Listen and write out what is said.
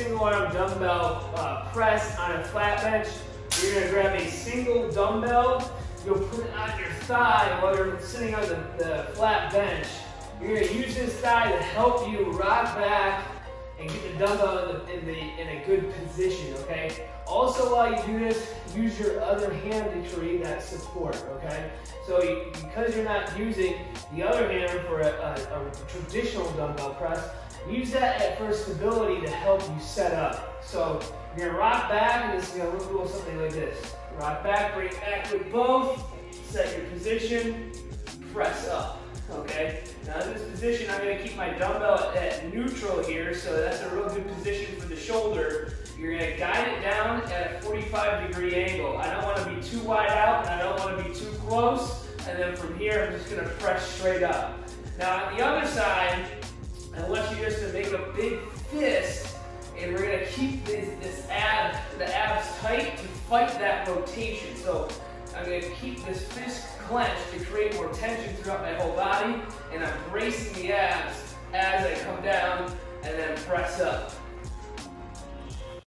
Uh, press on a flat bench, you're gonna grab a single dumbbell, you'll put it on your thigh while you're sitting on the, the flat bench. You're gonna use this thigh to help you rock back and get the dumbbell in, the, in, the, in a good position, okay? Also, while you do this, use your other hand to create that support, okay? So you, because you're not using the other hand for a, a, a traditional dumbbell press, use that for stability to help you set up. So you're gonna rock back, and this is gonna look a little something like this. Rock back, bring back with both, set your position, press up okay? Now in this position, I'm gonna keep my dumbbell at neutral here, so that's a real good position for the shoulder. You're gonna guide it down at a 45 degree angle. I don't wanna be too wide out, and I don't wanna be too close, and then from here, I'm just gonna press straight up. Now on the other side, I want you just to make a big fist, and we're gonna keep this, this ab, the abs tight to fight that rotation. So I'm gonna keep this fist clenched to create more tension throughout my whole body, and I'm bracing the abs as I come down and then press up.